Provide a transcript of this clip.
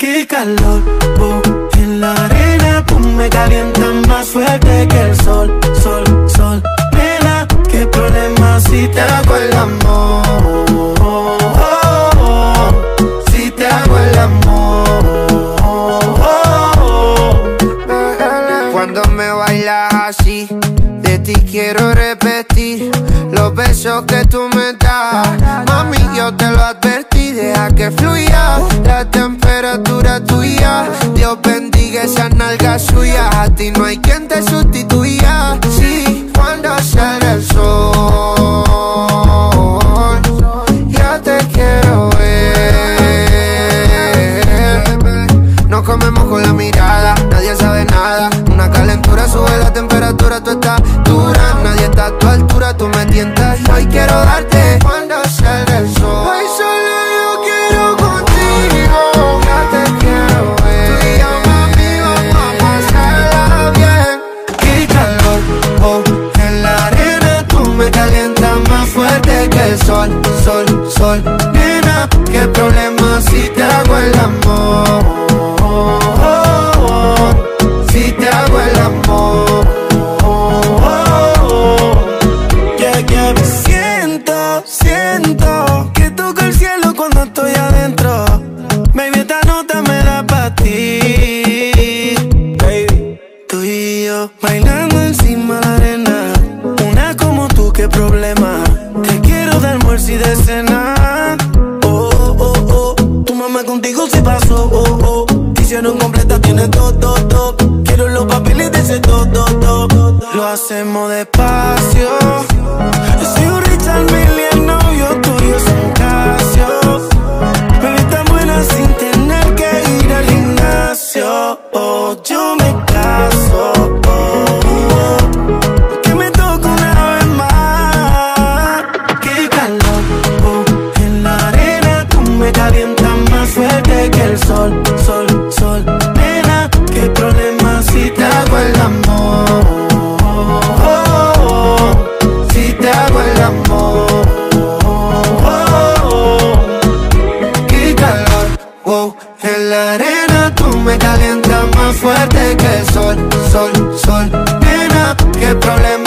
Qué calor, oh, en la arena tú me calientas más fuerte que el sol, sol, sol. Nena, qué problema si te hago el amor. Si te hago el amor. Cuando me bailas así, de ti quiero repetir los besos que tú me das. Mami, yo te lo advertí Dios bendiga esas nalgas suyas. A ti no hay quien te sustituya. si te hago el amor, ya que me siento, siento que toco el cielo cuando estoy adentro. Baby, esta nota me da para ti. Baby, tú y yo bailando encima de la arena. Una como tú, qué problema. Te quiero dar almuerzo y de cena. Relación completa tiene todo, todo. Quiero los papeles de ese todo, todo. Lo hacemos despacio tú me calientas más fuerte que el sol, sol, sol. Nena, qué problema